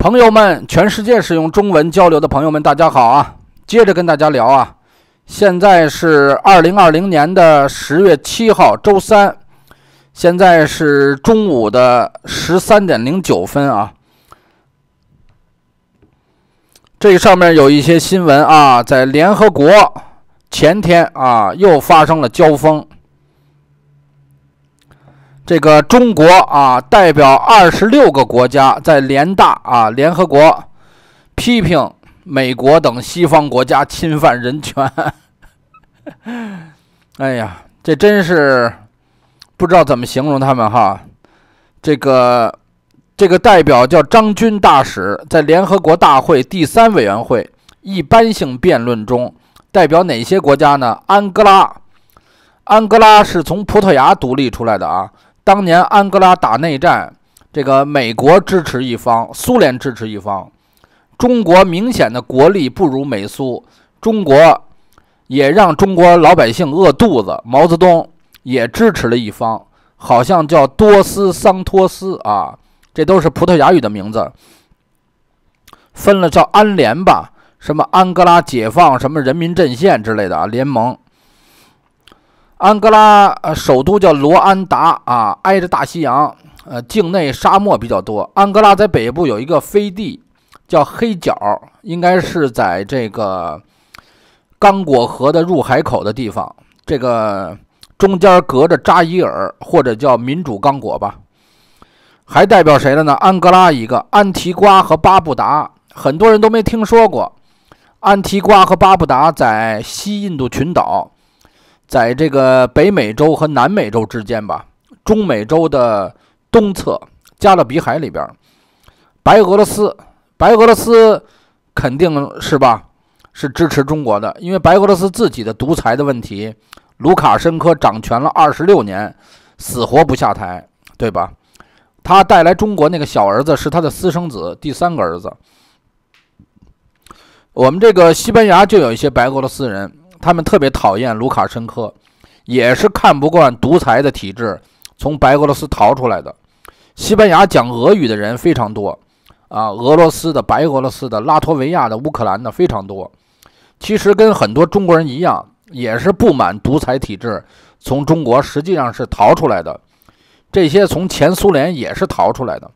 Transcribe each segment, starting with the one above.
朋友们，全世界使用中文交流的朋友们，大家好啊！接着跟大家聊啊，现在是二零二零年的十月七号，周三，现在是中午的十三点零九分啊。这上面有一些新闻啊，在联合国前天啊，又发生了交锋。这个中国啊，代表二十六个国家在联大啊，联合国批评美国等西方国家侵犯人权。哎呀，这真是不知道怎么形容他们哈。这个这个代表叫张军大使，在联合国大会第三委员会一般性辩论中，代表哪些国家呢？安哥拉，安哥拉是从葡萄牙独立出来的啊。当年安哥拉打内战，这个美国支持一方，苏联支持一方，中国明显的国力不如美苏，中国也让中国老百姓饿肚子，毛泽东也支持了一方，好像叫多斯桑托斯啊，这都是葡萄牙语的名字，分了叫安联吧，什么安哥拉解放什么人民阵线之类的啊，联盟。安哥拉呃，首都叫罗安达啊，挨着大西洋，呃，境内沙漠比较多。安哥拉在北部有一个飞地，叫黑角，应该是在这个刚果河的入海口的地方。这个中间隔着扎伊尔或者叫民主刚果吧。还代表谁了呢？安哥拉一个，安提瓜和巴布达，很多人都没听说过。安提瓜和巴布达在西印度群岛。在这个北美洲和南美洲之间吧，中美洲的东侧，加勒比海里边，白俄罗斯，白俄罗斯肯定是吧，是支持中国的，因为白俄罗斯自己的独裁的问题，卢卡申科掌权了二十六年，死活不下台，对吧？他带来中国那个小儿子是他的私生子，第三个儿子。我们这个西班牙就有一些白俄罗斯人。他们特别讨厌卢卡申科，也是看不惯独裁的体制，从白俄罗斯逃出来的。西班牙讲俄语的人非常多，啊，俄罗斯的、白俄罗斯的、拉脱维亚的、乌克兰的非常多。其实跟很多中国人一样，也是不满独裁体制，从中国实际上是逃出来的。这些从前苏联也是逃出来的。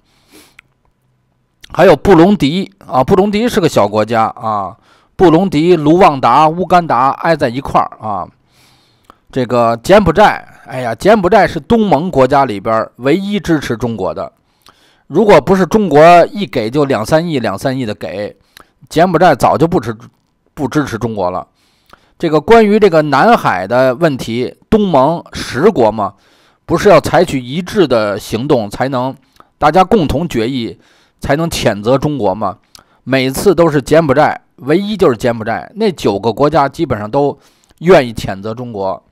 还有布隆迪啊，布隆迪是个小国家啊。布隆迪、卢旺达、乌干达挨在一块儿啊。这个柬埔寨，哎呀，柬埔寨是东盟国家里边唯一支持中国的。如果不是中国一给就两三亿、两三亿的给，柬埔寨早就不支不支持中国了。这个关于这个南海的问题，东盟十国嘛，不是要采取一致的行动才能大家共同决议，才能谴责中国吗？每次都是柬埔寨。唯一就是柬埔寨那九个国家基本上都愿意谴责中国，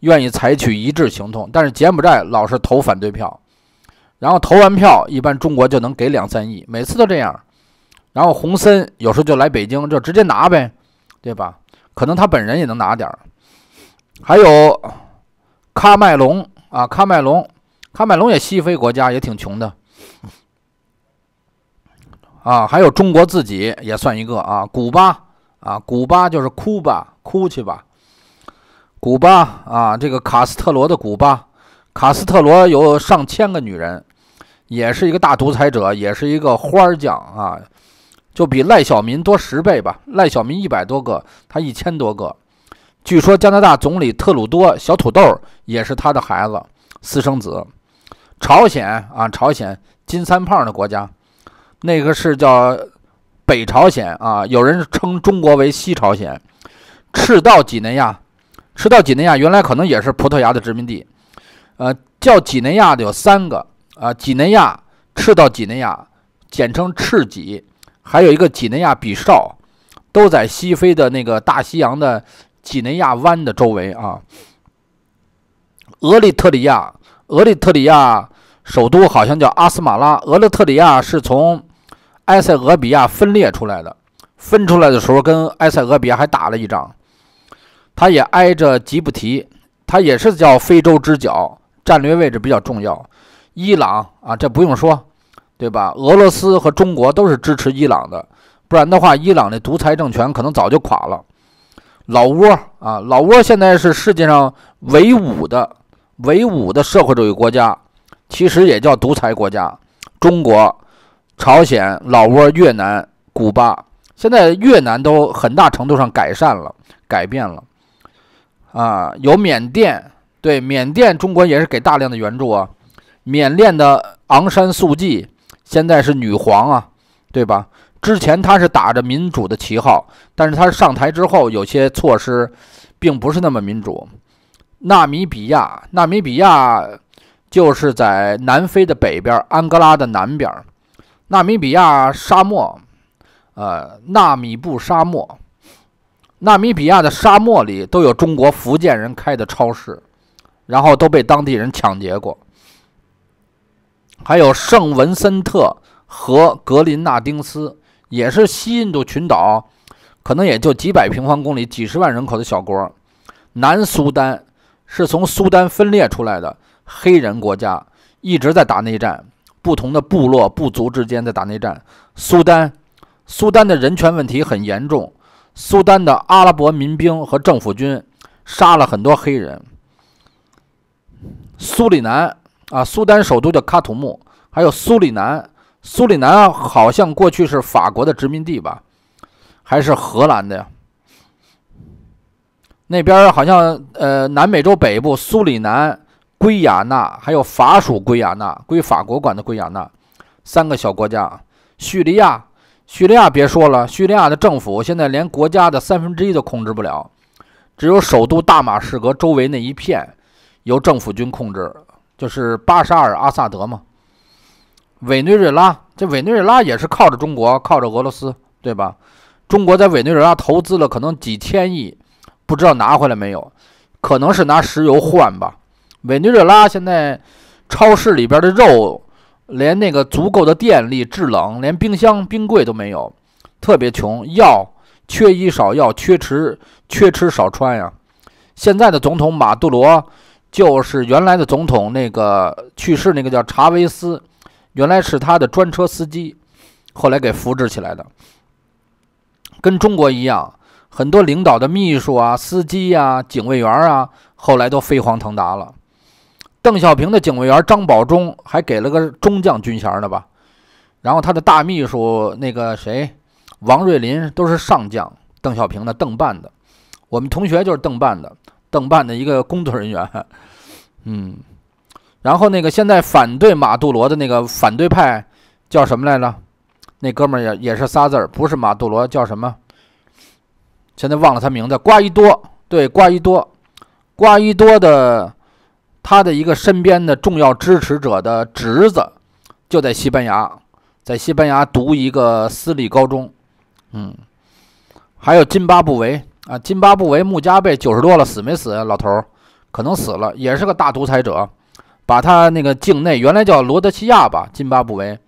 愿意采取一致行动，但是柬埔寨老是投反对票，然后投完票，一般中国就能给两三亿，每次都这样。然后洪森有时候就来北京，就直接拿呗，对吧？可能他本人也能拿点儿。还有喀麦隆啊，喀麦隆，喀麦隆也西非国家，也挺穷的。啊，还有中国自己也算一个啊，古巴啊，古巴就是哭吧，哭去吧。古巴啊，这个卡斯特罗的古巴，卡斯特罗有上千个女人，也是一个大独裁者，也是一个花儿匠啊，就比赖小民多十倍吧。赖小民一百多个，他一千多个。据说加拿大总理特鲁多小土豆也是他的孩子，私生子。朝鲜啊，朝鲜金三胖的国家。那个是叫北朝鲜啊，有人称中国为西朝鲜。赤道几内亚，赤道几内亚原来可能也是葡萄牙的殖民地。呃，叫几内亚的有三个啊，几内亚、赤道几内亚，简称赤几，还有一个几内亚比绍，都在西非的那个大西洋的几内亚湾的周围啊。俄立特里亚，俄立特里亚首都好像叫阿斯马拉。俄立特里亚是从埃塞俄比亚分裂出来的，分出来的时候跟埃塞俄比亚还打了一仗。它也挨着吉布提，它也是叫非洲之角，战略位置比较重要。伊朗啊，这不用说，对。吧？俄罗斯和中国都是支持伊朗的，不然的话，伊朗的独裁政权可能早就垮了。老挝啊，老挝现在是世界上唯五的唯五的社会主义国家，其实也叫独裁国家。中国、朝鲜、老挝、越南、古巴，现在越南都很大程度上改善了、改变了。啊，有缅甸，对缅甸，中国也是给大量的援助啊。缅甸的昂山素季现在是女皇啊，对吧？之前他是打着民主的旗号，但是他上台之后有些措施，并不是那么民主。纳米比亚，纳米比亚就是在南非的北边，安哥拉的南边。纳米比亚沙漠，呃，纳米布沙漠，纳米比亚的沙漠里都有中国福建人开的超市，然后都被当地人抢劫过。还有圣文森特和格林纳丁斯。也是西印度群岛，可能也就几百平方公里、几十万人口的小国。南苏丹是从苏丹分裂出来的黑人国家，一直在打内战，不同的部落部族之间在打内战。苏丹，苏丹的人权问题很严重，苏丹的阿拉伯民兵和政府军杀了很多黑人。苏里南啊，苏丹首都叫喀土穆，还有苏里南。苏里南好像过去是法国的殖民地吧，还是荷兰的呀？那边好像呃，南美洲北部苏里南、圭亚那，还有法属圭亚那，归法国管的圭亚那，三个小国家。叙利亚，叙利亚别说了，叙利亚的政府现在连国家的三分之一都控制不了，只有首都大马士革周围那一片由政府军控制，就是巴沙尔·阿萨德嘛。委内瑞拉，这委内瑞拉也是靠着中国，靠着俄罗斯，对吧？中国在委内瑞拉投资了可能几千亿，不知道拿回来没有？可能是拿石油换吧。委内瑞拉现在超市里边的肉，连那个足够的电力制冷，连冰箱冰柜都没有，特别穷，药缺医少药，缺吃缺吃少穿呀。现在的总统马杜罗就是原来的总统那个去世那个叫查韦斯。原来是他的专车司机，后来给扶植起来的。跟中国一样，很多领导的秘书啊、司机呀、警卫员啊，后来都飞黄腾达了。邓小平的警卫员张保忠还给了个中将军衔呢吧？然后他的大秘书那个谁，王瑞林都是上将。邓小平的邓办的，我们同学就是邓办的，邓办的一个工作人员。嗯。然后那个现在反对马杜罗的那个反对派叫什么来着？那哥们儿也也是仨字儿，不是马杜罗，叫什么？现在忘了他名字。瓜伊多，对，瓜伊多，瓜伊多的他的一个身边的重要支持者的侄子就在西班牙，在西班牙读一个私立高中。嗯，还有津巴布韦啊，津巴布韦穆加贝九十多了，死没死啊？老头儿可能死了，也是个大独裁者。把他那个境内原来叫罗德西亚吧，津巴布韦，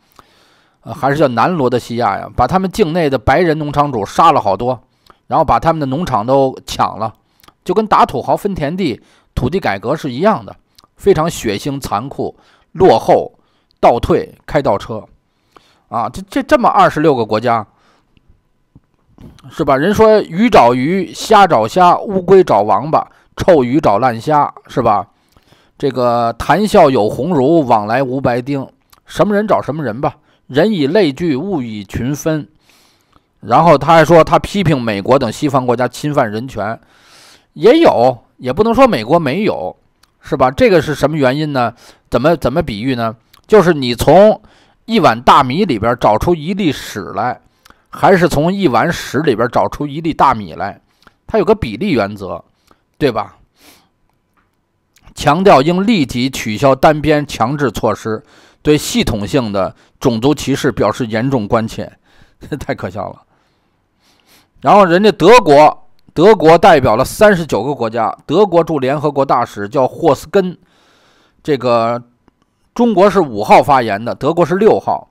还是叫南罗德西亚呀？把他们境内的白人农场主杀了好多，然后把他们的农场都抢了，就跟打土豪分田地、土地改革是一样的，非常血腥、残酷、落后、倒退、开倒车，啊，这这这么二十六个国家，是吧？人说鱼找鱼，虾找虾，乌龟找王八，臭鱼找烂虾，是吧？这个谈笑有鸿儒，往来无白丁。什么人找什么人吧。人以类聚，物以群分。然后他还说，他批评美国等西方国家侵犯人权，也有，也不能说美国没有，是吧？这个是什么原因呢？怎么怎么比喻呢？就是你从一碗大米里边找出一粒屎来，还是从一碗屎里边找出一粒大米来？它有个比例原则，对吧？强调应立即取消单边强制措施，对系统性的种族歧视表示严重关切，这 太可笑了。然后人家德国，德国代表了三十九个国家，德国驻联合国大使叫霍斯根。这个中国是五号发言的，德国是六号，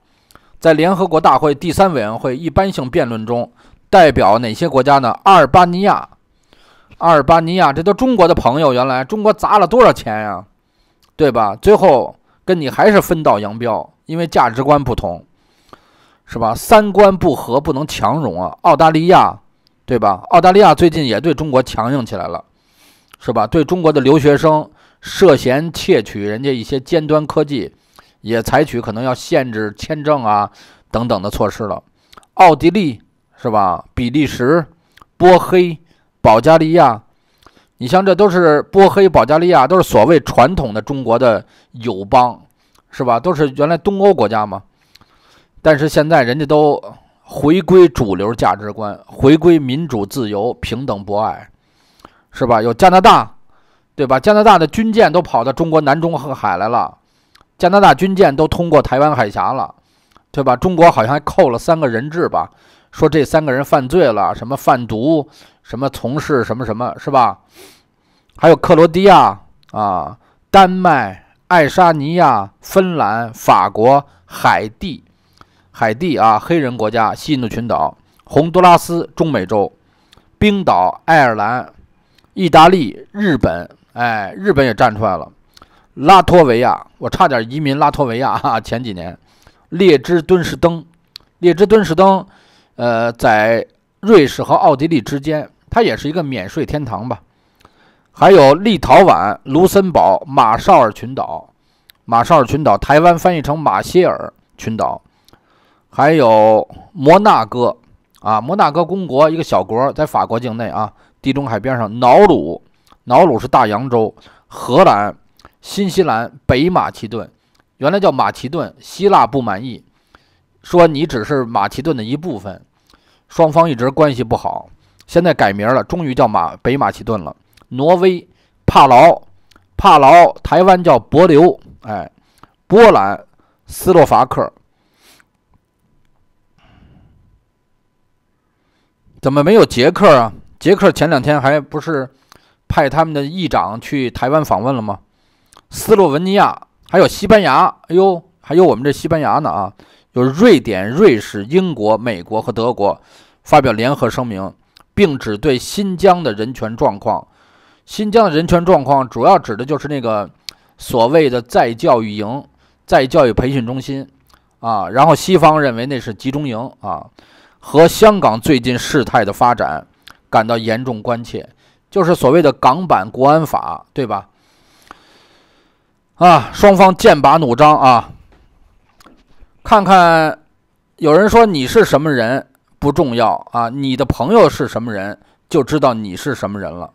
在联合国大会第三委员会一般性辩论中，代表哪些国家呢？阿尔巴尼亚。阿尔巴尼亚，这都中国的朋友，原来中国砸了多少钱呀，对吧？最后跟你还是分道扬镳，因为价值观不同，是吧？三观不合不能强融啊。澳大利亚，对吧？澳大利亚最近也对中国强硬起来了，是吧？对中国的留学生涉嫌窃取人家一些尖端科技，也采取可能要限制签证啊等等的措施了。奥地利是吧？比利时、波黑、保加利亚。你像这都是波黑、保加利亚，都是所谓传统的中国的友邦，是吧？都是原来东欧国家嘛。但是现在人家都回归主流价值观，回归民主、自由、平等、博爱，是吧？有加拿大，对吧？加拿大的军舰都跑到中国南中和海来了，加拿大军舰都通过台湾海峡了，对吧？中国好像还扣了三个人质吧？说这三个人犯罪了，什么贩毒。什么从事什么什么是吧？还有克罗地亚啊、丹麦、爱沙尼亚、芬兰、法国、海地、海地啊，黑人国家西印度群岛、洪都拉斯中美洲、冰岛、爱尔兰、意大利、日本，哎，日本也站出来了。拉脱维亚，我差点移民拉脱维亚哈，前几年。列支敦士登，列支敦士登，呃，在瑞士和奥地利之间。它也是一个免税天堂吧，还有立陶宛、卢森堡、马绍尔群岛，马绍尔群岛，台湾翻译成马歇尔群岛，还有摩纳哥啊，摩纳哥公国一个小国，在法国境内啊，地中海边上。瑙鲁，瑙鲁是大洋洲。荷兰、新西兰、北马其顿，原来叫马其顿，希腊不满意，说你只是马其顿的一部分，双方一直关系不好。现在改名了，终于叫马北马其顿了。挪威、帕劳、帕劳，台湾叫帛琉，哎，波兰、斯洛伐克，怎么没有捷克啊？捷克前两天还不是派他们的议长去台湾访问了吗？斯洛文尼亚，还有西班牙，哎呦，还有我们这西班牙呢啊！有瑞典、瑞士、英国、美国和德国发表联合声明。并指对新疆的人权状况，新疆的人权状况主要指的就是那个所谓的再教育营、再教育培训中心啊。然后西方认为那是集中营啊，和香港最近事态的发展感到严重关切，就是所谓的港版国安法，对吧？啊，双方剑拔弩张啊。看看，有人说你是什么人？不重要啊，你的朋友是什么人，就知道你是什么人了。